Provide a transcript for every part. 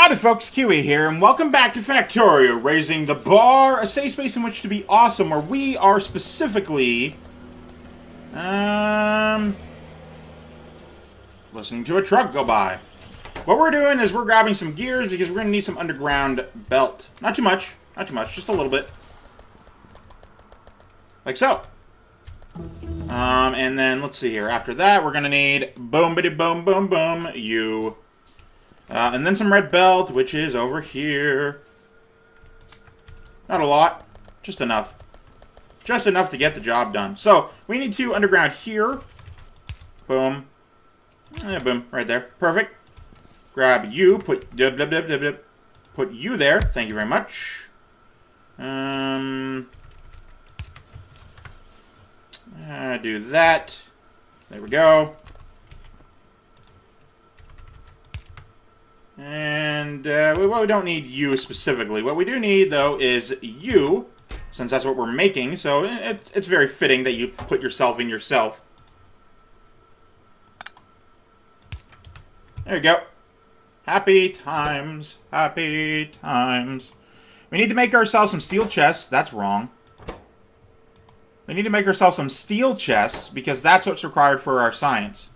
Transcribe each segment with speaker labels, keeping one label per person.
Speaker 1: Howdy folks, Keywii here, and welcome back to Factorio, raising the bar, a safe space in which to be awesome, where we are specifically, um, listening to a truck go by. What we're doing is we're grabbing some gears because we're going to need some underground belt. Not too much, not too much, just a little bit. Like so. Um, and then, let's see here, after that, we're going to need boom, bitty boom, boom, boom, you... Uh, and then some red belt, which is over here. Not a lot, just enough. Just enough to get the job done. So, we need two underground here. Boom. Yeah, boom, right there. Perfect. Grab you, put dub, dub, dub, put you there. Thank you very much. Um, uh, do that. There we go. And uh, we, well, we don't need you specifically. What we do need, though, is you, since that's what we're making. So it, it's very fitting that you put yourself in yourself. There you go. Happy times. Happy times. We need to make ourselves some steel chests. That's wrong. We need to make ourselves some steel chests because that's what's required for our science.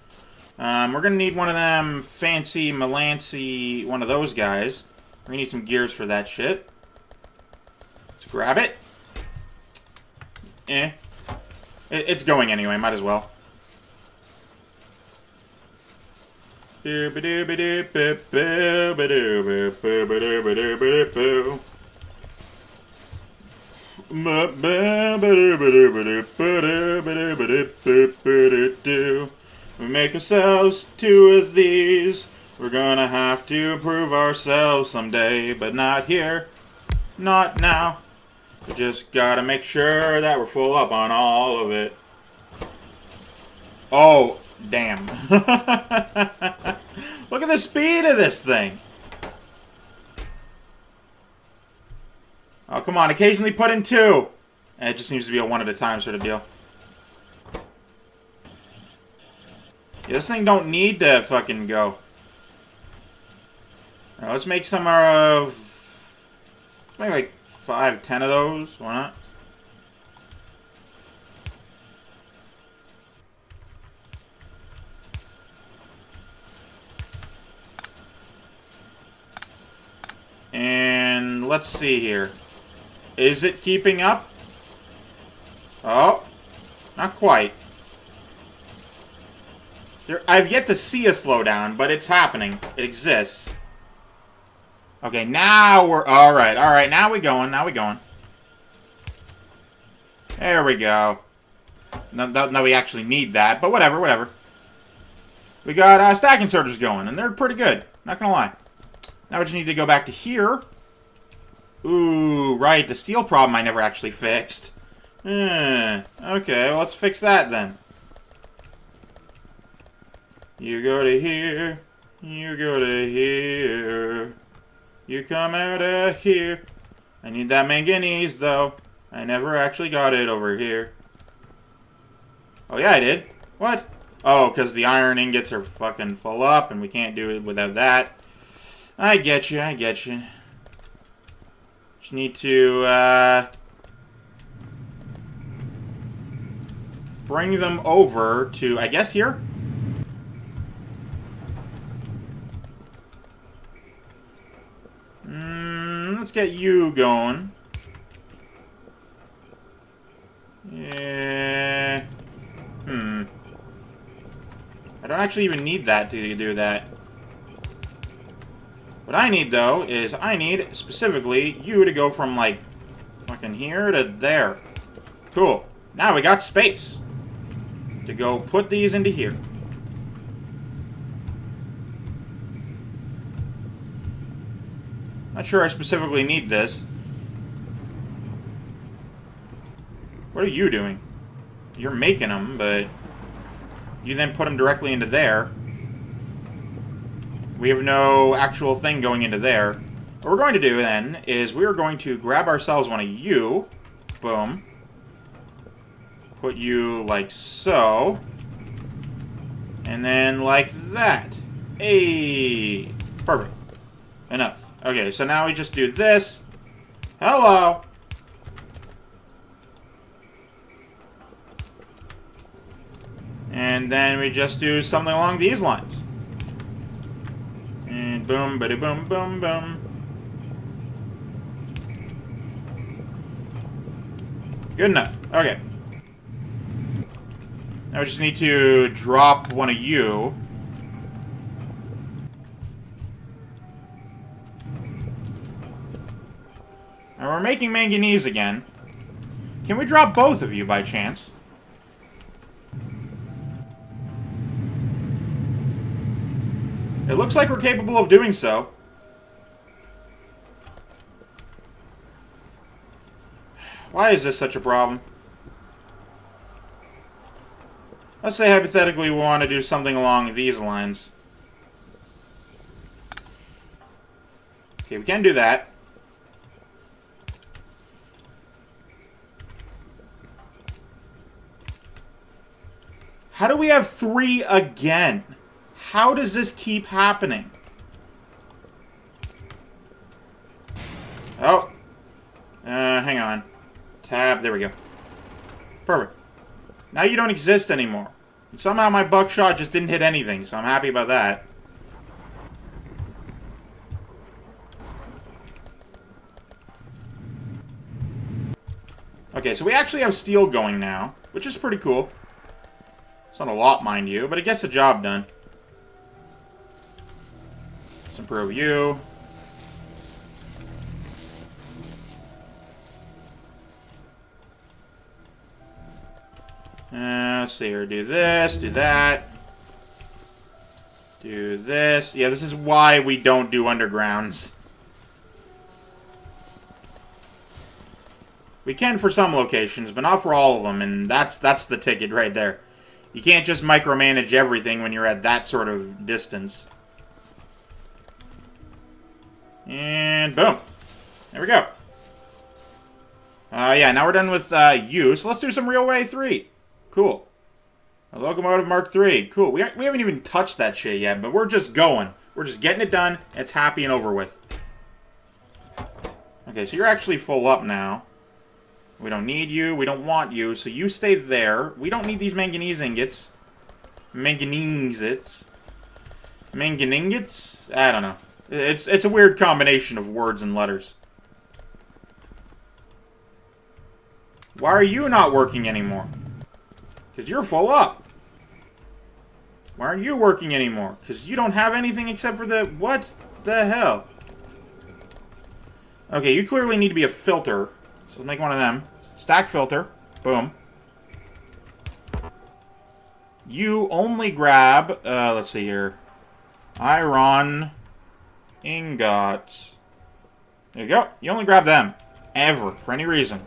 Speaker 1: Um, we're going to need one of them fancy Melancy, one of those guys. We need some gears for that shit. Let's grab it. Eh. It, it's going anyway, might as well. We make ourselves two of these. We're gonna have to prove ourselves someday, but not here. Not now. We just gotta make sure that we're full up on all of it. Oh, damn. Look at the speed of this thing. Oh, come on. Occasionally put in two. And it just seems to be a one at a time sort of deal. Yeah, this thing don't need to fucking go. Right, let's make some of... Let's make like five, ten of those. Why not? And let's see here. Is it keeping up? Oh, not quite. There, I've yet to see a slowdown, but it's happening. It exists. Okay, now we're... Alright, alright, now we're going, now we're going. There we go. No, no, no, we actually need that, but whatever, whatever. We got uh, stack inserters going, and they're pretty good. Not gonna lie. Now we just need to go back to here. Ooh, right, the steel problem I never actually fixed. Eh, okay, well, let's fix that then. You go to here, you go to here. You come out of here. I need that manganese, though. I never actually got it over here. Oh, yeah, I did. What? Oh, because the iron ingots are fucking full up, and we can't do it without that. I get you, I get you. Just need to, uh... Bring them over to, I guess, here? Let's get you going. Yeah. Hmm. I don't actually even need that to do that. What I need, though, is I need, specifically, you to go from, like, fucking here to there. Cool. Now we got space to go put these into here. Not sure I specifically need this. What are you doing? You're making them, but you then put them directly into there. We have no actual thing going into there. What we're going to do then is we're going to grab ourselves one of you. Boom. Put you like so. And then like that. Hey. Perfect. enough. Okay, so now we just do this. Hello. And then we just do something along these lines. And boom, bitty boom, boom, boom. Good enough. Okay. Now we just need to drop one of you. And we're making manganese again. Can we drop both of you by chance? It looks like we're capable of doing so. Why is this such a problem? Let's say hypothetically we want to do something along these lines. Okay, we can do that. How do we have three again? How does this keep happening? Oh. Uh, hang on. Tab, there we go. Perfect. Now you don't exist anymore. Somehow my buckshot just didn't hit anything, so I'm happy about that. Okay, so we actually have steel going now, which is pretty cool. It's not a lot, mind you, but it gets the job done. Let's improve you. Uh, let's see here. Do this, do that. Do this. Yeah, this is why we don't do undergrounds. We can for some locations, but not for all of them, and that's that's the ticket right there. You can't just micromanage everything when you're at that sort of distance. And boom. There we go. Uh, yeah, now we're done with uh, you, so let's do some Railway 3. Cool. A Locomotive Mark 3. Cool. We, we haven't even touched that shit yet, but we're just going. We're just getting it done. It's happy and over with. Okay, so you're actually full up now. We don't need you. We don't want you. So you stay there. We don't need these manganese ingots. Manganese. ingots. Manganese? I don't know. It's, it's a weird combination of words and letters. Why are you not working anymore? Because you're full up. Why aren't you working anymore? Because you don't have anything except for the... What the hell? Okay, you clearly need to be a filter. So make one of them. Stack filter. Boom. You only grab... Uh, let's see here. Iron ingots. There you go. You only grab them. Ever. For any reason.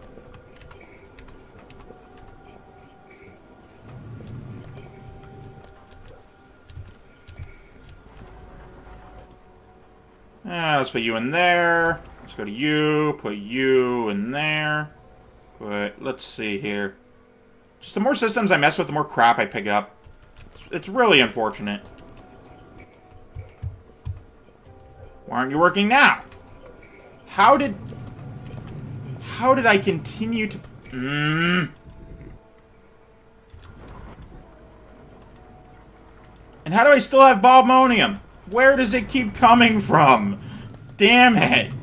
Speaker 1: Uh, let's put you in there. Let's go to you. Put you in there. But let's see here. Just the more systems I mess with, the more crap I pick up. It's really unfortunate. Why aren't you working now? How did... How did I continue to... Mm. And how do I still have Bobmonium? Where does it keep coming from? Damn it.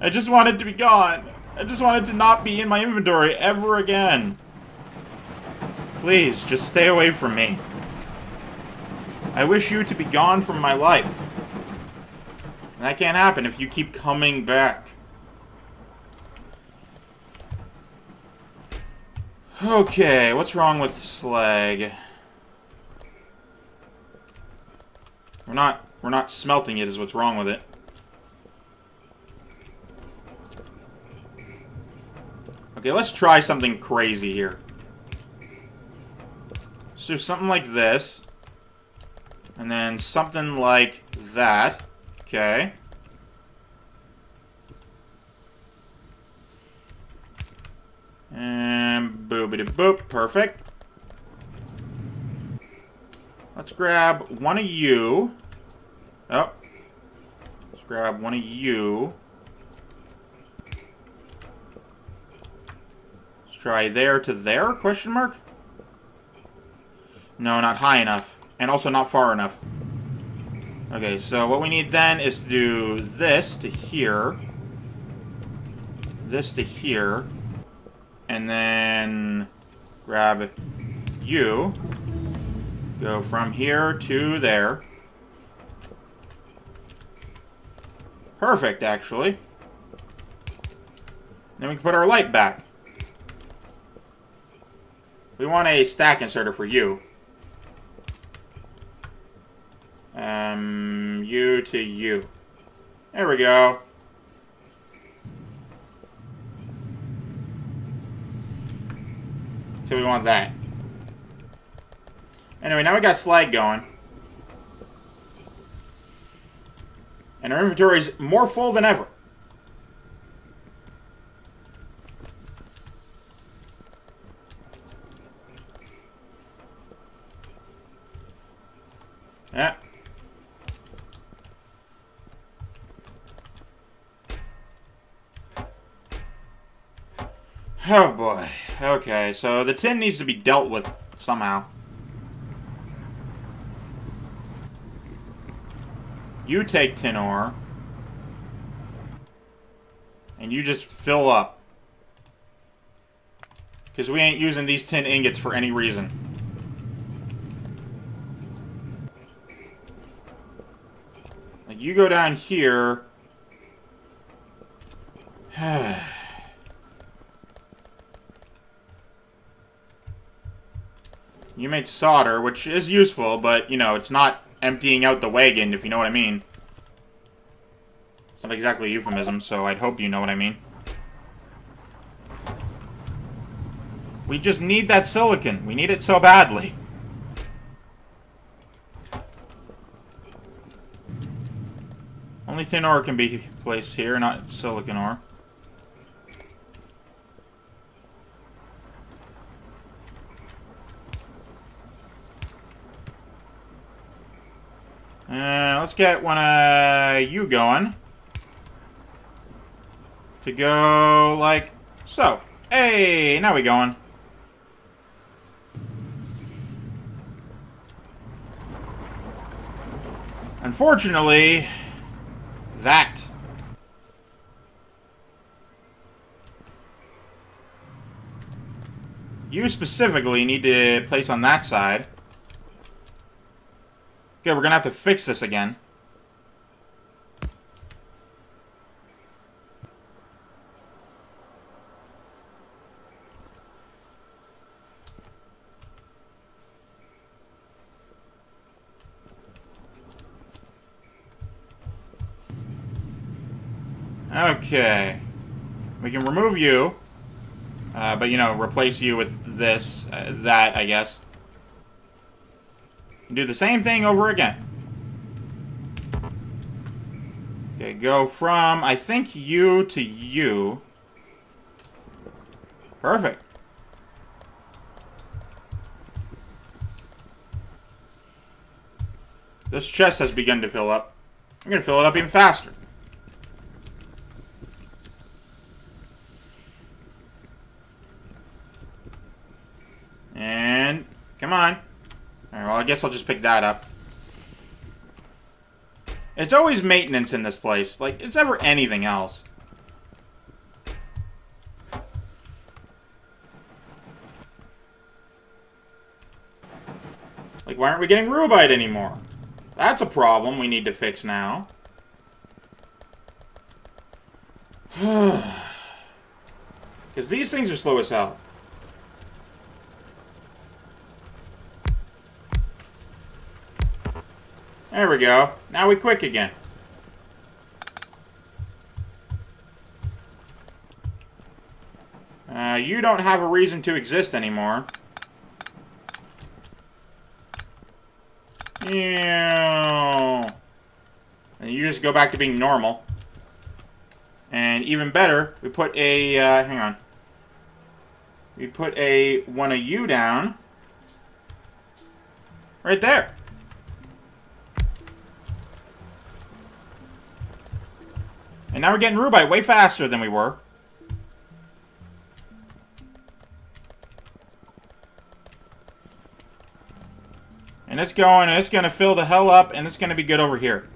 Speaker 1: I just want it to be gone. I just want it to not be in my inventory ever again. Please, just stay away from me. I wish you to be gone from my life. And that can't happen if you keep coming back. Okay, what's wrong with slag? We're not we're not smelting it is what's wrong with it. Okay, let's try something crazy here. Do something like this. And then something like that. Okay. And boobity boop. Perfect. Let's grab one of you. Oh. Let's grab one of you. Try there to there, question mark? No, not high enough. And also not far enough. Okay, so what we need then is to do this to here. This to here. And then grab you. Go from here to there. Perfect, actually. Then we can put our light back. We want a stack inserter for you. Um, you to you. There we go. So we want that. Anyway, now we got slag going. And our inventory is more full than ever. Yeah. Oh boy. Okay, so the tin needs to be dealt with somehow. You take tin ore. And you just fill up. Because we ain't using these tin ingots for any reason. You go down here... You make solder, which is useful, but, you know, it's not emptying out the wagon, if you know what I mean. It's not exactly euphemism, so I'd hope you know what I mean. We just need that silicon. We need it so badly. Only tin ore can be placed here, not silicon ore. Uh, let's get one of you going. To go like so. Hey, now we going. Unfortunately, that. You specifically need to place on that side. Okay, we're gonna have to fix this again. Okay. We can remove you. Uh, but, you know, replace you with this, uh, that, I guess. Do the same thing over again. Okay, go from, I think, you to you. Perfect. This chest has begun to fill up. I'm going to fill it up even faster. And, come on. Alright, well, I guess I'll just pick that up. It's always maintenance in this place. Like, it's never anything else. Like, why aren't we getting rubyte anymore? That's a problem we need to fix now. Because these things are slow as hell. There we go. Now we quick again. Uh, you don't have a reason to exist anymore. Yeah. And you just go back to being normal. And even better, we put a, uh, hang on. We put a one of you down. Right there. And now we're getting rubyte way faster than we were. And it's going, and it's going to fill the hell up, and it's going to be good over here.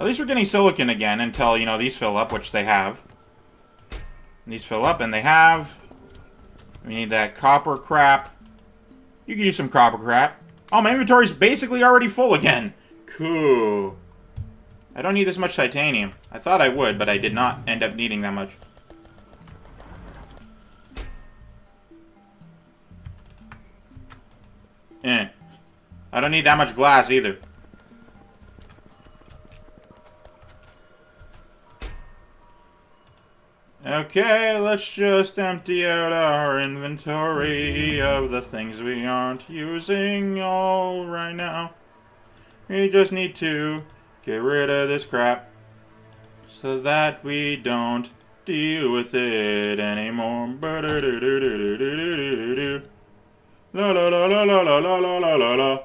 Speaker 1: At least we're getting silicon again until, you know, these fill up, which they have. And these fill up, and they have. We need that copper crap. You can use some copper crap. Oh, my inventory's basically already full again. Cool. I don't need this much titanium. I thought I would, but I did not end up needing that much. Eh. I don't need that much glass either. Okay, let's just empty out our inventory of the things we aren't using all right now. We just need to get rid of this crap so that we don't deal with it anymore. La la la la la la la la la la.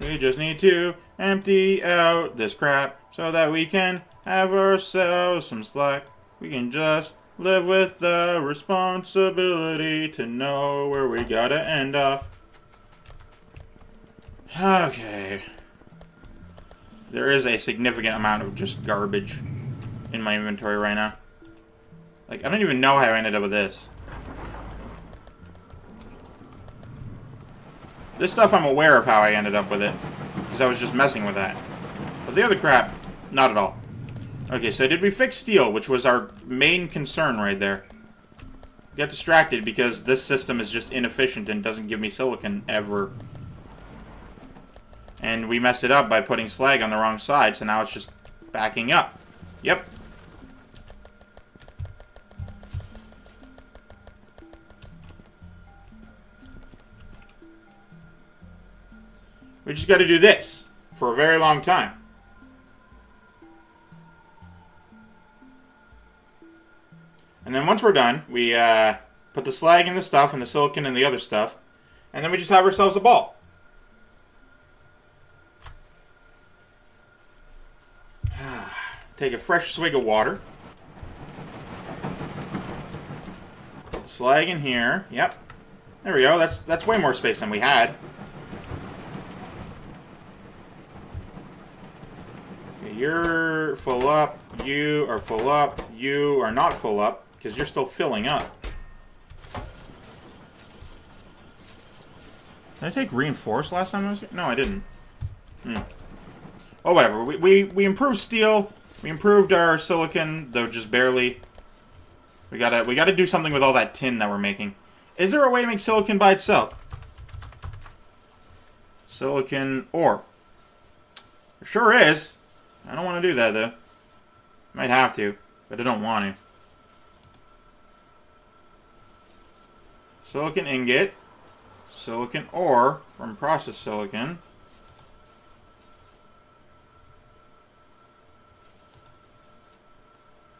Speaker 1: We just need to empty out this crap so that we can have ourselves some slack. We can just live with the responsibility to know where we gotta end up. Okay. There is a significant amount of just garbage in my inventory right now. Like, I don't even know how I ended up with this. This stuff I'm aware of how I ended up with it. Because I was just messing with that. But the other crap, not at all. Okay, so did we fix steel, which was our main concern right there? Got distracted because this system is just inefficient and doesn't give me silicon ever. And we messed it up by putting slag on the wrong side, so now it's just backing up. Yep. We just got to do this for a very long time. And then once we're done, we uh, put the slag in the stuff and the silicon in the other stuff. And then we just have ourselves a ball. Take a fresh swig of water. Put the slag in here. Yep. There we go. That's that's way more space than we had. Okay, you're full up. You are full up. You are not full up because you're still filling up. Did I take reinforced last time I was here? No, I didn't. Hmm. Oh, whatever. We, we, we improved steel. We improved our silicon, though just barely. We gotta we gotta do something with all that tin that we're making. Is there a way to make silicon by itself? Silicon ore. There sure is. I don't want to do that, though. Might have to, but I don't want to. Silicon ingot, silicon ore from processed silicon,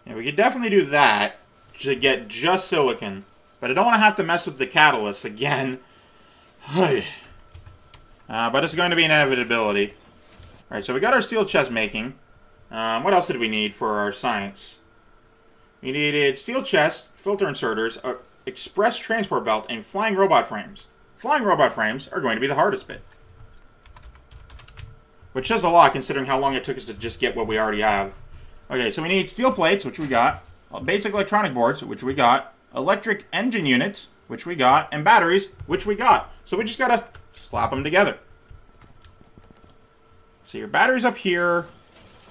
Speaker 1: Yeah, we could definitely do that to get just silicon. But I don't want to have to mess with the catalyst again. uh, but it's going to be an inevitability. Alright, so we got our steel chest making. Um, what else did we need for our science? We needed steel chest, filter inserters, uh, express transport belt, and flying robot frames. Flying robot frames are going to be the hardest bit. Which says a lot considering how long it took us to just get what we already have. Okay, so we need steel plates, which we got, basic electronic boards, which we got, electric engine units, which we got, and batteries, which we got. So we just gotta slap them together. So your batteries up here,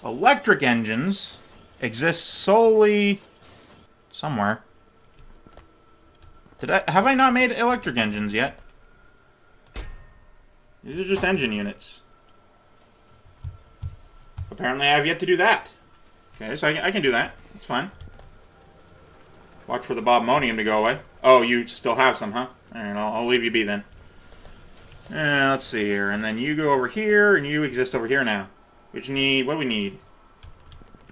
Speaker 1: electric engines exist solely somewhere. Did I have I not made electric engines yet? These are just engine units. Apparently I have yet to do that. Okay, so I, I can do that. It's fine. Watch for the bobmonium to go away. Oh, you still have some, huh? Alright, I'll, I'll leave you be then. Uh, let's see here. And then you go over here, and you exist over here now. Which need... What do we need?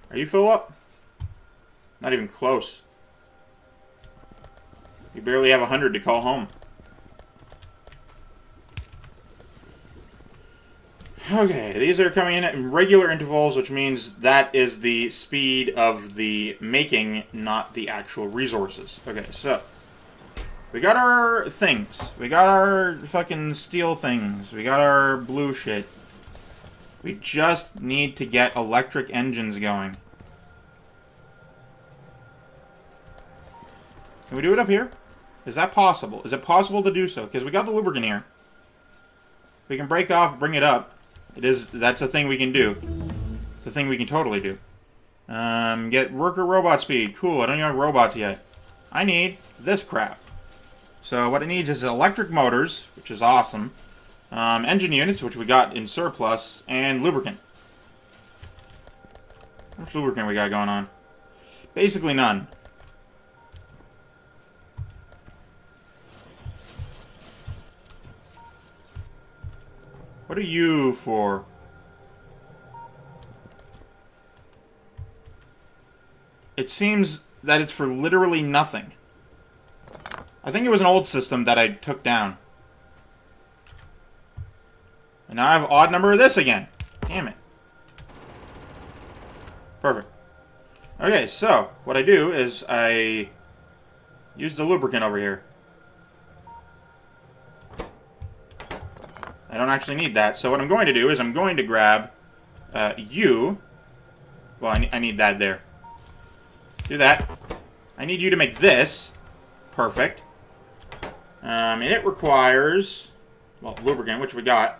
Speaker 1: Are you full up? Not even close. You barely have a hundred to call home. Okay, these are coming in at regular intervals, which means that is the speed of the making, not the actual resources. Okay, so we got our things. We got our fucking steel things. We got our blue shit. We just need to get electric engines going. Can we do it up here? Is that possible? Is it possible to do so? Because we got the lubricant here. We can break off, bring it up. It is that's a thing we can do. It's a thing we can totally do. Um, get worker robot speed. Cool. I don't even have robots yet. I need this crap. So what it needs is electric motors, which is awesome. Um, engine units, which we got in surplus, and lubricant. How much lubricant we got going on? Basically none. What are you for? It seems that it's for literally nothing. I think it was an old system that I took down. And now I have odd number of this again. Damn it. Perfect. Okay, so what I do is I use the lubricant over here. I don't actually need that. So what I'm going to do is I'm going to grab uh, you. Well, I, I need that there. Do that. I need you to make this. Perfect. Um, and it requires, well, lubricant, which we got.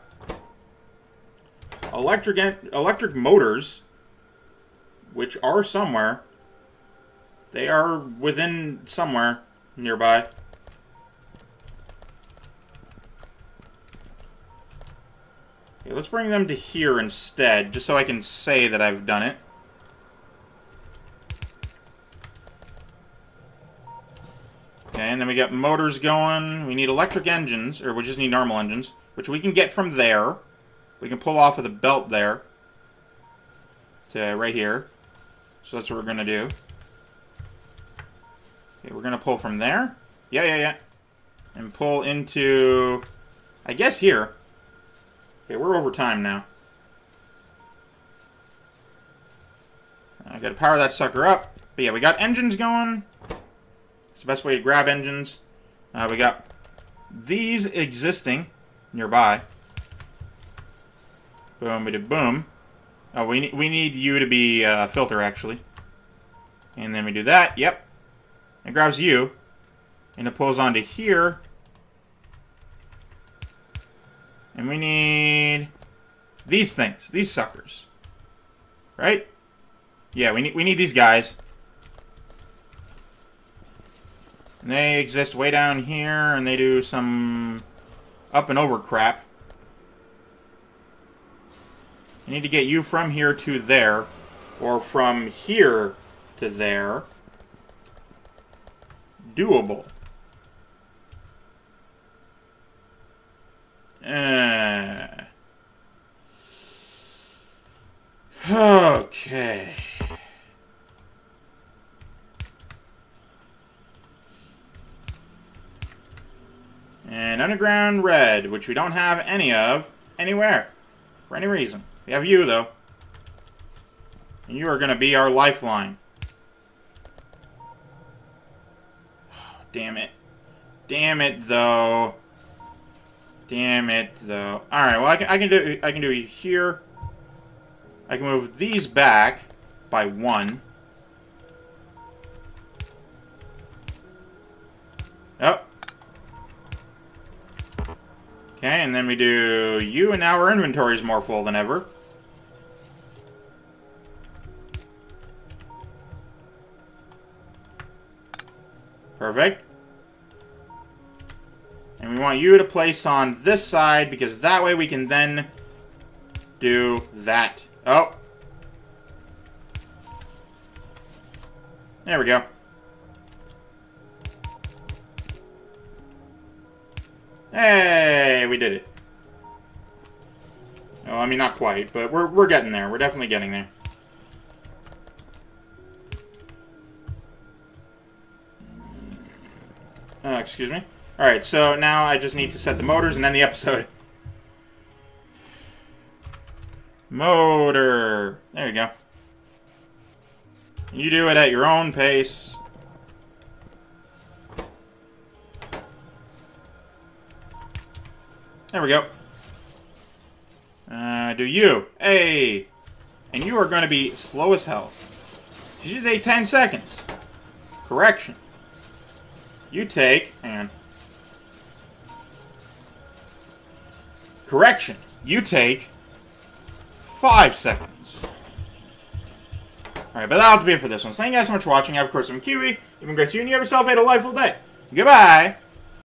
Speaker 1: Electric, electric motors, which are somewhere. They are within somewhere nearby. Okay, let's bring them to here instead, just so I can say that I've done it. Okay, and then we got motors going. We need electric engines, or we just need normal engines, which we can get from there. We can pull off of the belt there to right here. So that's what we're going to do. Okay, we're going to pull from there. Yeah, yeah, yeah. And pull into, I guess, here. Okay, we're over time now. I gotta power that sucker up. But yeah, we got engines going. It's the best way to grab engines. Uh, we got these existing nearby. Boom, boom. Oh, we need, we need you to be a uh, filter, actually. And then we do that. Yep. It grabs you. And it pulls onto here. And we need these things, these suckers. Right? Yeah, we need we need these guys. And they exist way down here, and they do some up and over crap. I need to get you from here to there, or from here to there. Doable. Uh, okay. And Underground Red, which we don't have any of anywhere. For any reason. We have you, though. And you are going to be our lifeline. damn it. Damn it, though. Damn it, though. Alright, well, I can, I can do I can do it here. I can move these back by one. Oh. Okay, and then we do you, and now our inventory is more full than ever. Perfect. Want you to place on this side because that way we can then do that. Oh. There we go. Hey, we did it. Well, I mean, not quite, but we're, we're getting there. We're definitely getting there. Uh, excuse me. Alright, so now I just need to set the motors and end the episode. Motor. There you go. You do it at your own pace. There we go. Uh, do you. Hey! And you are going to be slow as hell. You take 10 seconds. Correction. You take, and Correction. You take five seconds. Alright, but that'll have to be it for this one. Thank you guys so much for watching. I, of course, am Keywii. You've been great to you, and you have yourself a delightful day. Goodbye!